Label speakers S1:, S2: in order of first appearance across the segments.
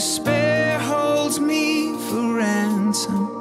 S1: despair holds me for ransom,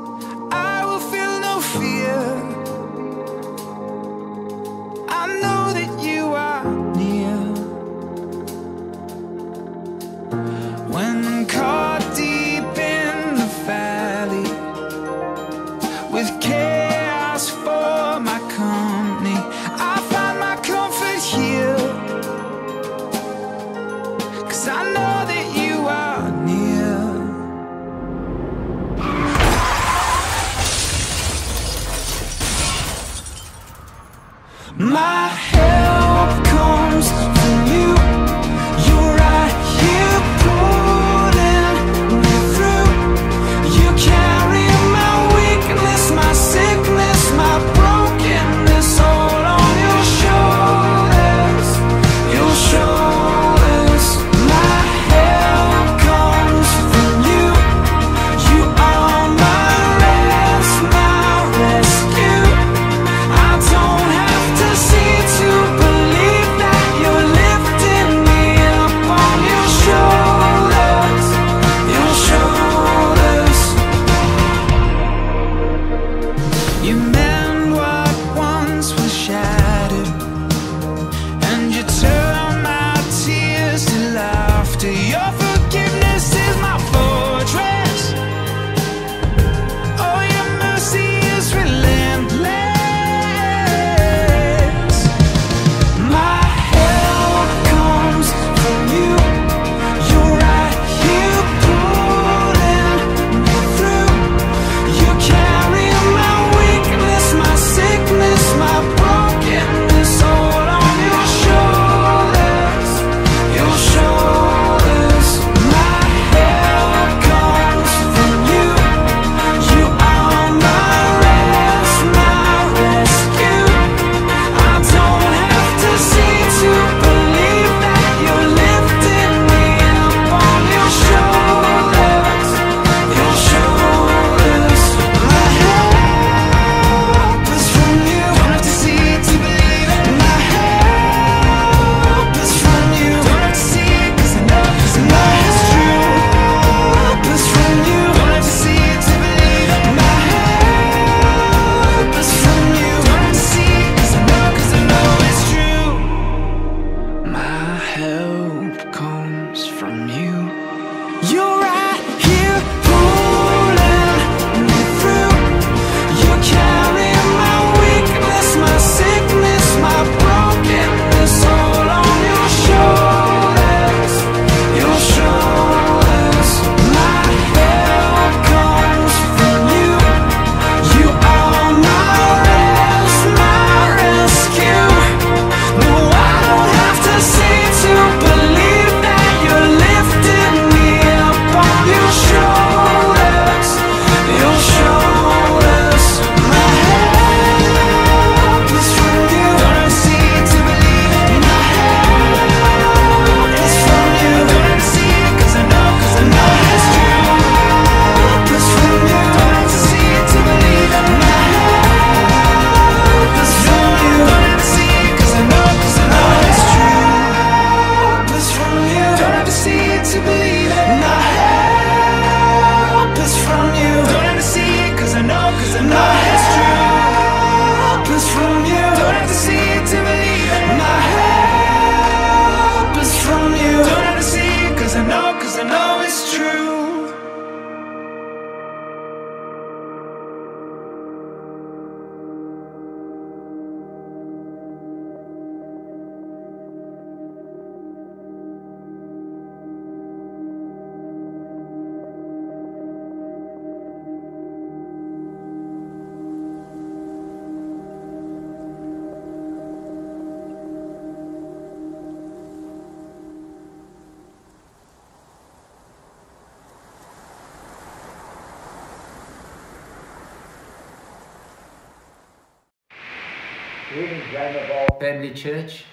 S2: Family Church.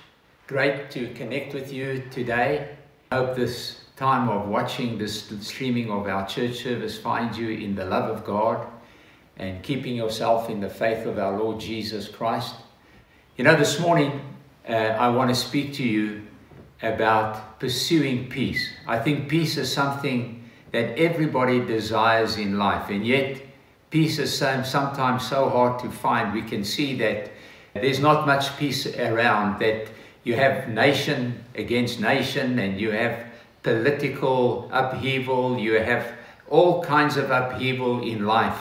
S2: Great to connect with you today. I Hope this time of watching this streaming of our church service finds you in the love of God and keeping yourself in the faith of our Lord Jesus Christ. You know, this morning uh, I want to speak to you about pursuing peace. I think peace is something that everybody desires in life, and yet peace is sometimes so hard to find. We can see that there's not much peace around, that you have nation against nation, and you have political upheaval, you have all kinds of upheaval in life.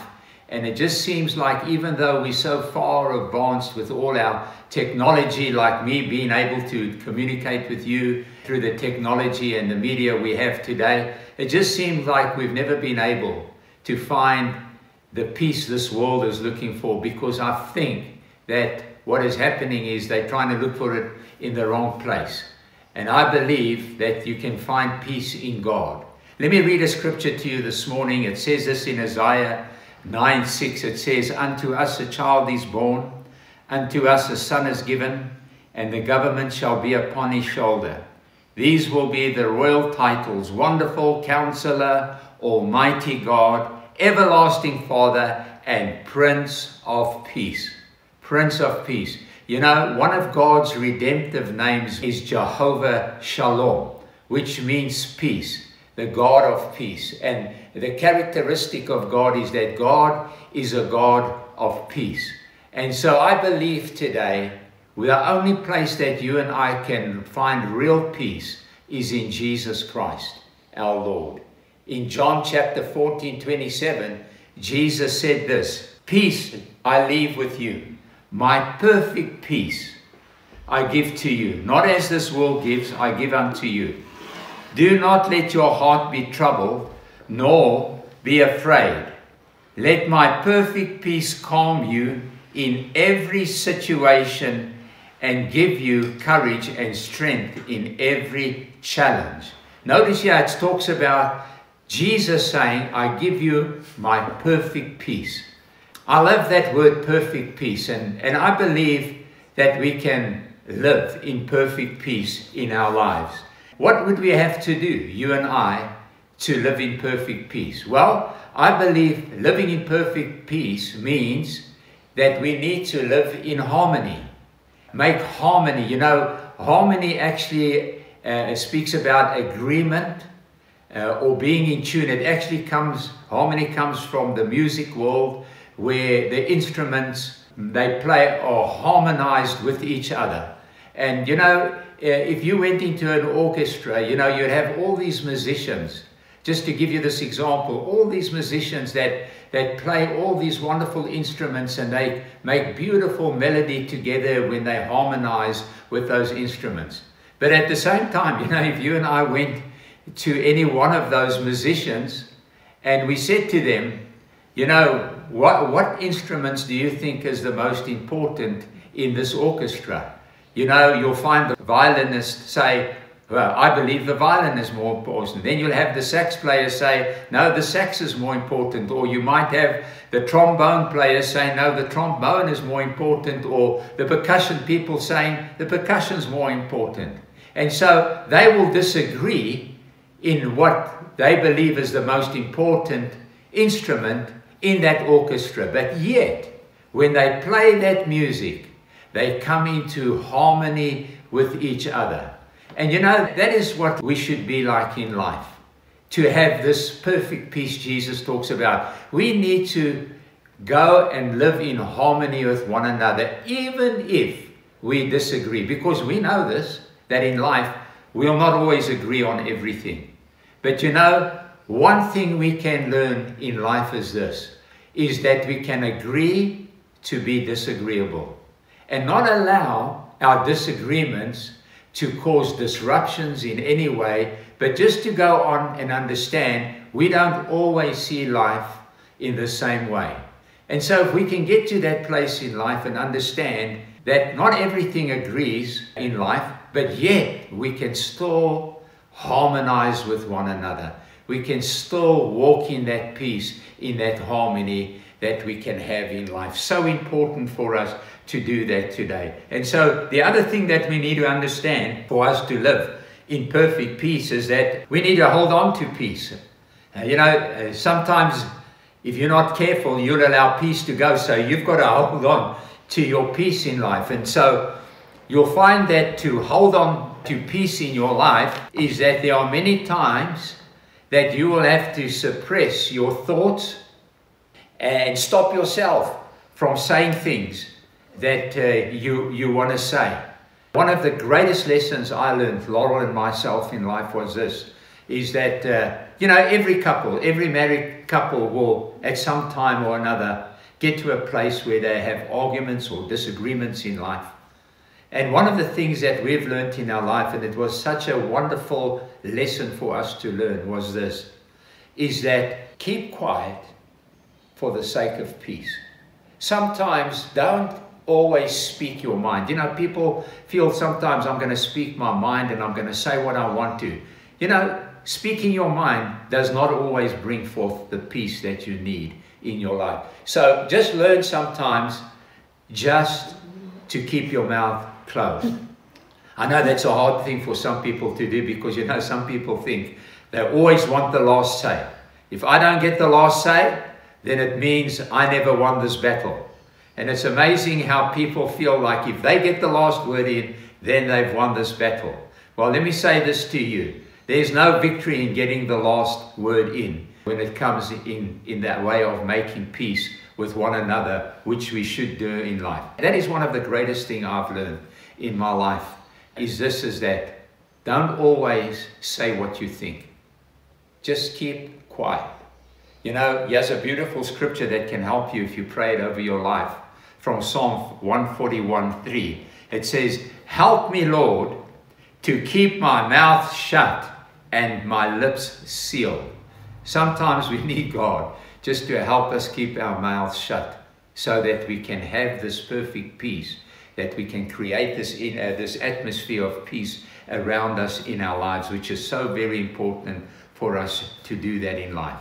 S2: And it just seems like even though we're so far advanced with all our technology, like me being able to communicate with you through the technology and the media we have today, it just seems like we've never been able to find the peace this world is looking for because I think that what is happening is they're trying to look for it in the wrong place. And I believe that you can find peace in God. Let me read a scripture to you this morning. It says this in Isaiah 9 6. It says, Unto us a child is born, unto us a son is given, and the government shall be upon his shoulder. These will be the royal titles Wonderful Counselor, Almighty God, Everlasting Father, and Prince of Peace. Prince of Peace. You know, one of God's redemptive names is Jehovah Shalom, which means peace, the God of peace. And the characteristic of God is that God is a God of peace. And so I believe today the only place that you and I can find real peace is in Jesus Christ, our Lord. In John chapter 14, 27, Jesus said this, Peace I leave with you my perfect peace I give to you, not as this world gives, I give unto you. Do not let your heart be troubled, nor be afraid. Let my perfect peace calm you in every situation and give you courage and strength in every challenge. Notice here it talks about Jesus saying, I give you my perfect peace. I love that word perfect peace, and, and I believe that we can live in perfect peace in our lives. What would we have to do, you and I, to live in perfect peace? Well, I believe living in perfect peace means that we need to live in harmony. Make harmony. You know, harmony actually uh, speaks about agreement uh, or being in tune. It actually comes, harmony comes from the music world where the instruments they play are harmonized with each other. And you know, uh, if you went into an orchestra, you know, you'd have all these musicians. Just to give you this example, all these musicians that, that play all these wonderful instruments and they make beautiful melody together when they harmonize with those instruments. But at the same time, you know, if you and I went to any one of those musicians and we said to them, you know, what, what instruments do you think is the most important in this orchestra? You know, you'll find the violinist say, well, I believe the violin is more important. Then you'll have the sax player say, no, the sax is more important. Or you might have the trombone player say, no, the trombone is more important. Or the percussion people saying, the percussion is more important. And so they will disagree in what they believe is the most important instrument in that orchestra. But yet, when they play that music, they come into harmony with each other. And you know, that is what we should be like in life. To have this perfect peace Jesus talks about. We need to go and live in harmony with one another, even if we disagree. Because we know this, that in life, we'll not always agree on everything. But you know, one thing we can learn in life is this is that we can agree to be disagreeable and not allow our disagreements to cause disruptions in any way, but just to go on and understand we don't always see life in the same way. And so, if we can get to that place in life and understand that not everything agrees in life, but yet we can still harmonize with one another we can still walk in that peace, in that harmony that we can have in life. So important for us to do that today. And so the other thing that we need to understand for us to live in perfect peace is that we need to hold on to peace. Uh, you know, uh, sometimes if you're not careful, you'll allow peace to go. So you've got to hold on to your peace in life. And so you'll find that to hold on to peace in your life is that there are many times that you will have to suppress your thoughts and stop yourself from saying things that uh, you, you want to say. One of the greatest lessons I learned, Laurel and myself in life was this, is that, uh, you know, every couple, every married couple will at some time or another get to a place where they have arguments or disagreements in life. And one of the things that we've learned in our life, and it was such a wonderful lesson for us to learn, was this, is that keep quiet for the sake of peace. Sometimes don't always speak your mind. You know, people feel sometimes I'm going to speak my mind and I'm going to say what I want to. You know, speaking your mind does not always bring forth the peace that you need in your life. So just learn sometimes just to keep your mouth closed. I know that's a hard thing for some people to do because you know some people think they always want the last say. If I don't get the last say, then it means I never won this battle. And it's amazing how people feel like if they get the last word in, then they've won this battle. Well, let me say this to you. There's no victory in getting the last word in when it comes in, in that way of making peace with one another, which we should do in life. That is one of the greatest things I've learned in my life, is this is that don't always say what you think. Just keep quiet. You know, there's a beautiful scripture that can help you if you pray it over your life from Psalm 141 3. It says, Help me, Lord, to keep my mouth shut and my lips sealed. Sometimes we need God just to help us keep our mouths shut so that we can have this perfect peace, that we can create this, uh, this atmosphere of peace around us in our lives, which is so very important for us to do that in life.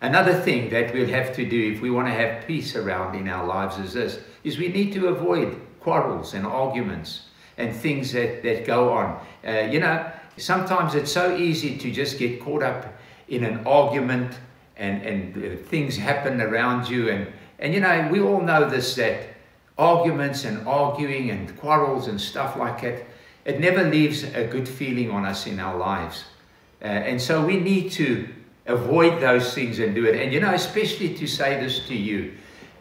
S2: Another thing that we'll have to do if we want to have peace around in our lives is this, is we need to avoid quarrels and arguments and things that, that go on. Uh, you know, sometimes it's so easy to just get caught up in an argument and, and things happen around you. And, and you know, we all know this, that arguments and arguing and quarrels and stuff like that, it never leaves a good feeling on us in our lives. Uh, and so we need to avoid those things and do it. And you know, especially to say this to you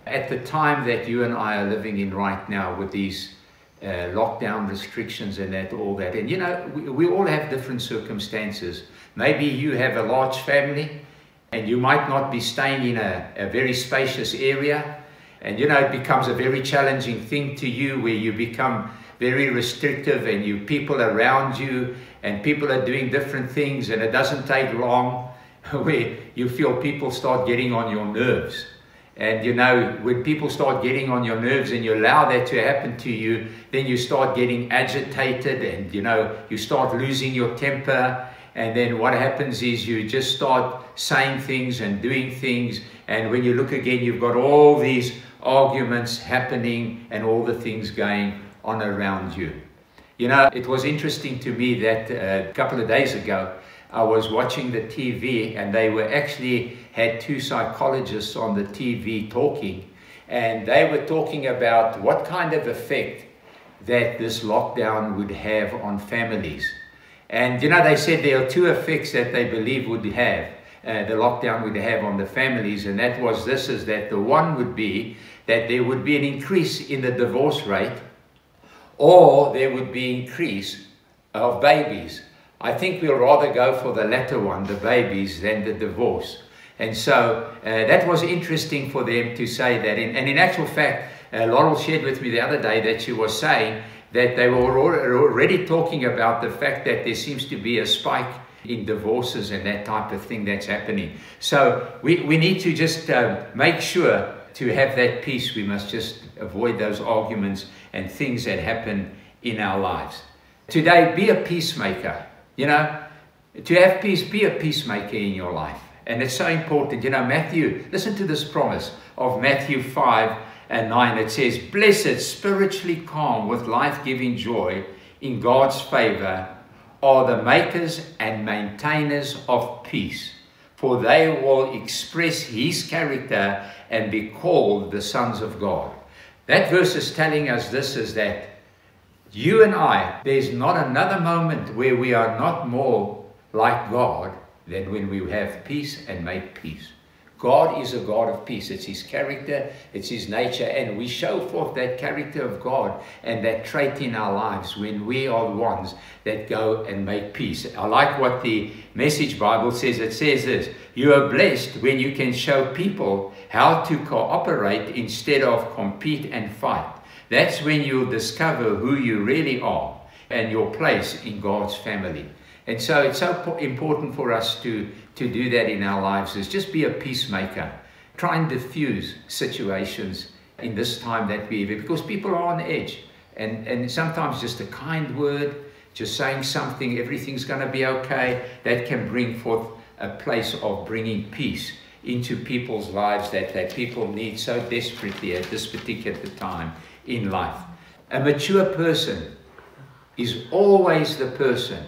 S2: at the time that you and I are living in right now with these uh, lockdown restrictions and that, all that. And you know, we, we all have different circumstances. Maybe you have a large family and you might not be staying in a, a very spacious area. And you know, it becomes a very challenging thing to you where you become very restrictive and you people around you and people are doing different things and it doesn't take long where you feel people start getting on your nerves. And you know, when people start getting on your nerves and you allow that to happen to you, then you start getting agitated and you know, you start losing your temper. And then what happens is you just start saying things and doing things. And when you look again, you've got all these arguments happening and all the things going on around you. You know, it was interesting to me that uh, a couple of days ago, I was watching the TV and they were actually had two psychologists on the TV talking and they were talking about what kind of effect that this lockdown would have on families. And you know, they said there are two effects that they believe would have, uh, the lockdown would have on the families, and that was this is that the one would be that there would be an increase in the divorce rate, or there would be increase of babies. I think we'll rather go for the latter one, the babies, than the divorce. And so uh, that was interesting for them to say that. And in actual fact, uh, Laurel shared with me the other day that she was saying that they were already talking about the fact that there seems to be a spike in divorces and that type of thing that's happening. So we, we need to just uh, make sure to have that peace. We must just avoid those arguments and things that happen in our lives. Today, be a peacemaker. You know, to have peace, be a peacemaker in your life. And it's so important. You know, Matthew, listen to this promise of Matthew 5 and 9, it says, Blessed, spiritually calm, with life giving joy in God's favor, are the makers and maintainers of peace, for they will express His character and be called the sons of God. That verse is telling us this is that you and I, there's not another moment where we are not more like God than when we have peace and make peace. God is a God of peace. It's His character, it's His nature, and we show forth that character of God and that trait in our lives when we are the ones that go and make peace. I like what the Message Bible says. It says this You are blessed when you can show people how to cooperate instead of compete and fight. That's when you'll discover who you really are and your place in God's family. And so it's so important for us to, to do that in our lives is just be a peacemaker. Try and diffuse situations in this time that we live because people are on edge. And, and sometimes just a kind word, just saying something, everything's going to be okay, that can bring forth a place of bringing peace into people's lives that, that people need so desperately at this particular time in life. A mature person is always the person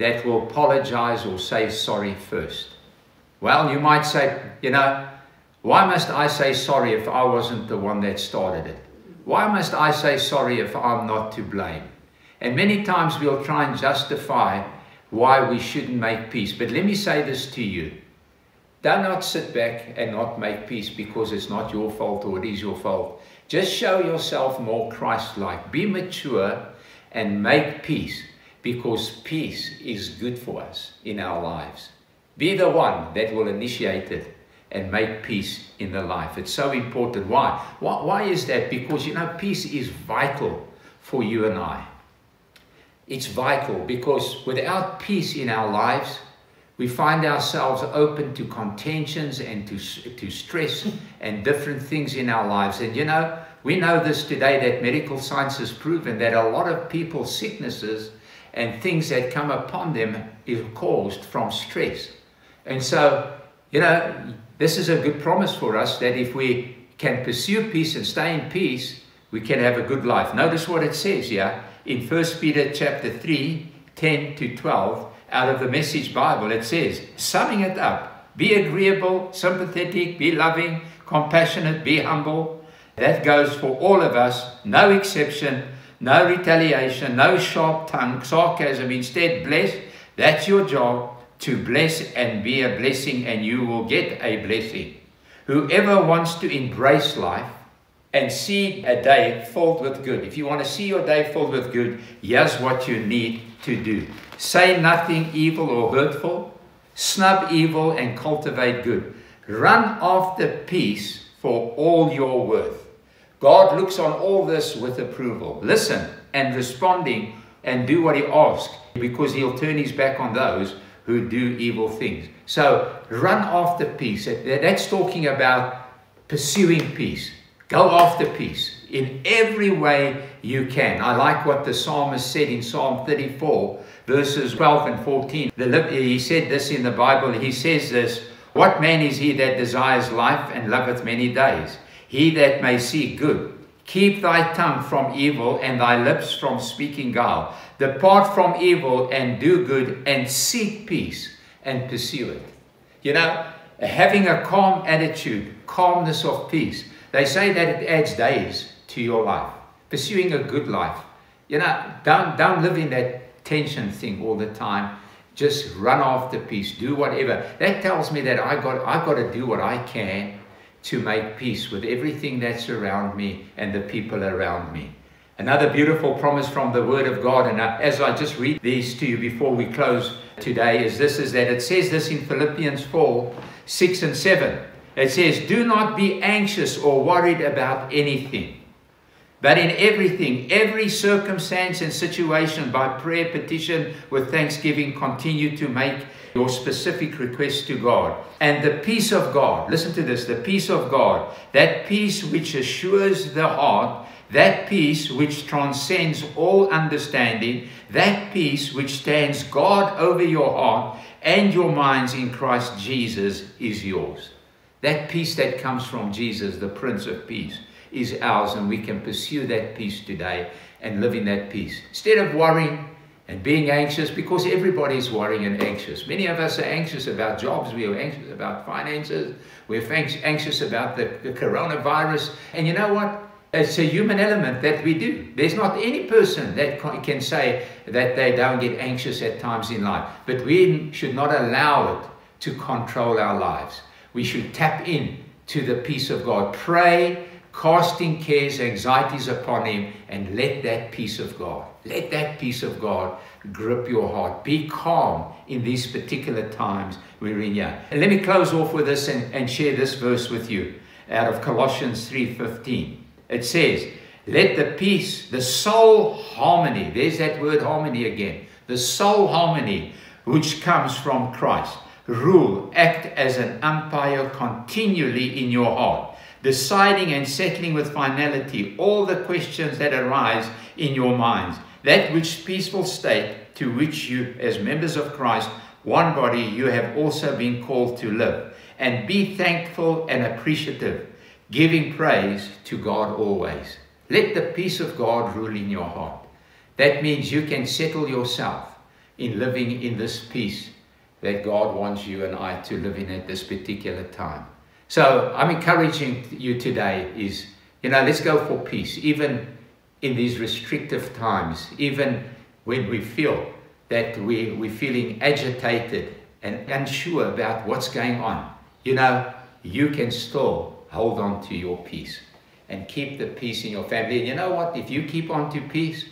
S2: that will apologize or say sorry first. Well, you might say, you know, why must I say sorry if I wasn't the one that started it? Why must I say sorry if I'm not to blame? And many times we'll try and justify why we shouldn't make peace. But let me say this to you. Do not sit back and not make peace because it's not your fault or it is your fault. Just show yourself more Christ like. Be mature and make peace because peace is good for us in our lives. Be the one that will initiate it and make peace in the life. It's so important. Why? Why, why is that? Because, you know, peace is vital for you and I. It's vital because without peace in our lives, we find ourselves open to contentions and to, to stress and different things in our lives. And you know, we know this today that medical science has proven that a lot of people's sicknesses and things that come upon them is caused from stress. And so, you know, this is a good promise for us that if we can pursue peace and stay in peace, we can have a good life. Notice what it says here in 1 Peter chapter 3, 10 to 12, out of the Message Bible. It says, summing it up, be agreeable, sympathetic, be loving, compassionate, be humble. That goes for all of us, no exception no retaliation, no sharp tongue, sarcasm. Instead, bless. That's your job to bless and be a blessing, and you will get a blessing. Whoever wants to embrace life and see a day filled with good, if you want to see your day filled with good, here's what you need to do say nothing evil or hurtful, snub evil, and cultivate good. Run after peace for all your worth. God looks on all this with approval. Listen and responding and do what he asks because he'll turn his back on those who do evil things. So run after peace. That's talking about pursuing peace. Go after peace in every way you can. I like what the psalmist said in Psalm 34, verses 12 and 14. He said this in the Bible. He says this What man is he that desires life and loveth many days? He that may see good. Keep thy tongue from evil and thy lips from speaking guile. Depart from evil and do good and seek peace and pursue it. You know, having a calm attitude, calmness of peace, they say that it adds days to your life. Pursuing a good life. You know, don't, don't live in that tension thing all the time. Just run after peace, do whatever. That tells me that I got I got to do what I can to make peace with everything that's around me and the people around me. Another beautiful promise from the Word of God, and as I just read these to you before we close today, is this is that it says this in Philippians 4 6 and 7. It says, Do not be anxious or worried about anything. But in everything, every circumstance and situation, by prayer, petition, with thanksgiving, continue to make your specific request to God. And the peace of God, listen to this the peace of God, that peace which assures the heart, that peace which transcends all understanding, that peace which stands God over your heart and your minds in Christ Jesus is yours. That peace that comes from Jesus, the Prince of Peace, is ours, and we can pursue that peace today and live in that peace. Instead of worrying and being anxious, because everybody is worrying and anxious. Many of us are anxious about jobs, we are anxious about finances, we're anxious about the, the coronavirus. And you know what? It's a human element that we do. There's not any person that can say that they don't get anxious at times in life. But we should not allow it to control our lives. We should tap in to the peace of God. Pray, casting cares, anxieties upon Him, and let that peace of God, let that peace of God grip your heart. Be calm in these particular times we're in here. And let me close off with this and, and share this verse with you out of Colossians 3.15. It says, let the peace, the soul harmony, there's that word harmony again, the soul harmony which comes from Christ, rule, act as an umpire continually in your heart, deciding and settling with finality all the questions that arise in your minds. That which peaceful state to which you, as members of Christ, one body, you have also been called to live. And be thankful and appreciative giving praise to God always. Let the peace of God rule in your heart. That means you can settle yourself in living in this peace that God wants you and I to live in at this particular time. So I'm encouraging you today is, you know, let's go for peace, even in these restrictive times, even when we feel that we, we're feeling agitated and unsure about what's going on. You know, you can still hold on to your peace and keep the peace in your family. And you know what? If you keep on to peace,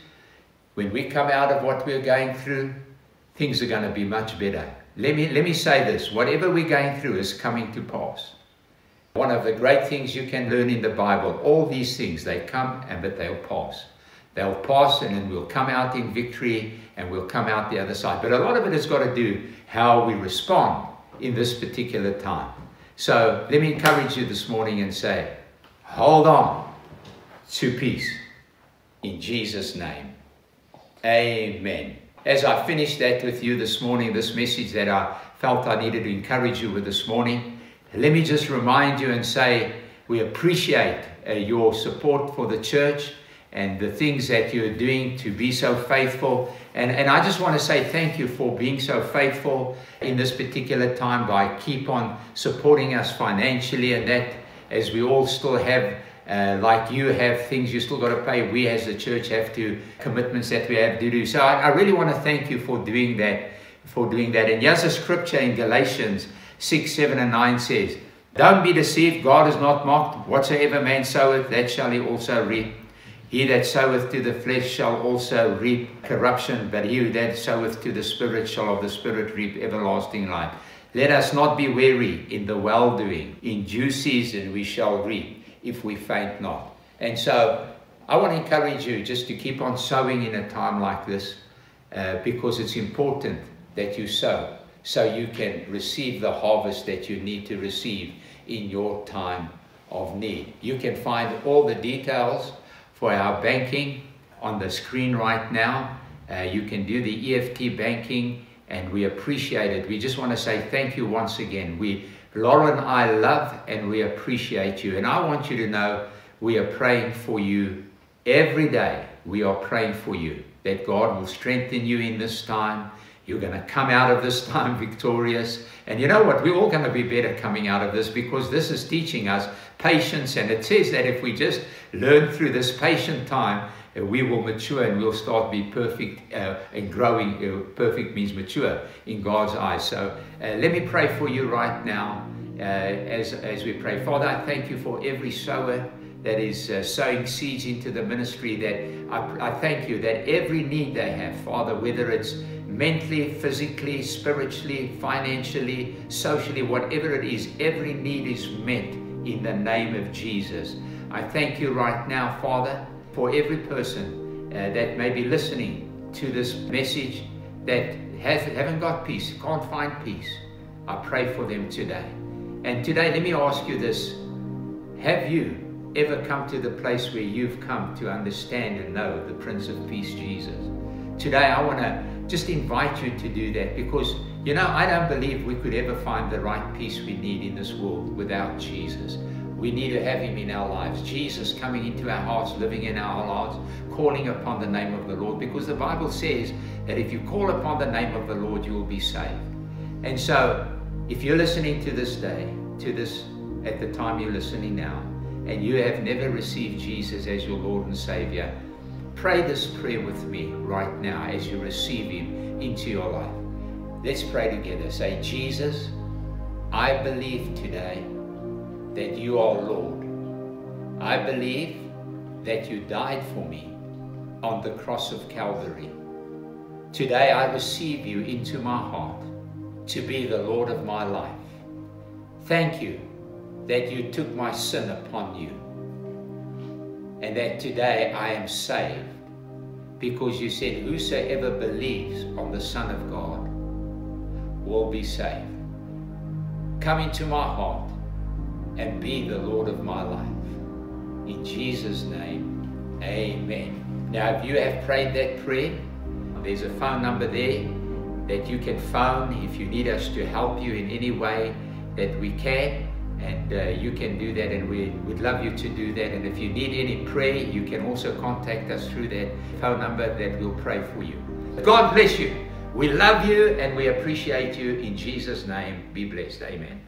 S2: when we come out of what we're going through, things are going to be much better. Let me, let me say this whatever we're going through is coming to pass. One of the great things you can learn in the Bible, all these things, they come and but they'll pass. They'll pass and then we'll come out in victory and we'll come out the other side. But a lot of it has got to do how we respond in this particular time. So let me encourage you this morning and say, hold on to peace in Jesus' name. Amen. As I finish that with you this morning, this message that I felt I needed to encourage you with this morning, let me just remind you and say we appreciate uh, your support for the church and the things that you're doing to be so faithful and, and I just want to say thank you for being so faithful in this particular time by keep on supporting us financially and that as we all still have uh, like you have things you still got to pay. We as the church have to commitments that we have to do. So I, I really want to thank you for doing that, for doing that. And here's a scripture in Galatians 6, 7, and 9 says, Don't be deceived, God is not mocked. Whatsoever man soweth, that shall he also reap. He that soweth to the flesh shall also reap corruption, but he that soweth to the Spirit shall of the Spirit reap everlasting life. Let us not be weary in the well doing. In due season we shall reap if we faint not. And so I want to encourage you just to keep on sowing in a time like this uh, because it's important that you sow so you can receive the harvest that you need to receive in your time of need. You can find all the details for our banking on the screen right now. Uh, you can do the EFT banking and we appreciate it. We just want to say thank you once again. We, Laura and I love and we appreciate you. And I want you to know we are praying for you every day. We are praying for you that God will strengthen you in this time. You're going to come out of this time victorious. And you know what? We're all going to be better coming out of this because this is teaching us patience. And it says that if we just learn through this patient time, uh, we will mature and we'll start to be perfect uh, and growing. Uh, perfect means mature in God's eyes. So uh, let me pray for you right now uh, as, as we pray. Father, I thank you for every sower that is uh, sowing seeds into the ministry that I, I thank you that every need they have, Father, whether it's mentally, physically, spiritually, financially, socially, whatever it is, every need is met in the name of Jesus. I thank you right now, Father, for every person uh, that may be listening to this message that has, haven't got peace, can't find peace. I pray for them today. And today, let me ask you this. Have you ever come to the place where you've come to understand and know the Prince of Peace, Jesus? Today, I want to just invite you to do that because, you know, I don't believe we could ever find the right peace we need in this world without Jesus. We need to have Him in our lives. Jesus coming into our hearts, living in our hearts, calling upon the name of the Lord because the Bible says that if you call upon the name of the Lord, you will be saved. And so, if you're listening to this day, to this at the time you're listening now, and you have never received Jesus as your Lord and Savior, pray this prayer with me right now as you receive Him into your life. Let's pray together. Say, Jesus, I believe today that you are Lord. I believe that you died for me on the cross of Calvary. Today I receive you into my heart to be the Lord of my life. Thank you that you took my sin upon you and that today I am saved because you said, Whosoever believes on the Son of God will be saved. Come into my heart and be the Lord of my life. In Jesus' name, amen. Now, if you have prayed that prayer, there's a phone number there that you can phone if you need us to help you in any way that we can. And uh, you can do that, and we would love you to do that. And if you need any prayer, you can also contact us through that phone number that we'll pray for you. God bless you. We love you and we appreciate you. In Jesus' name, be blessed. Amen.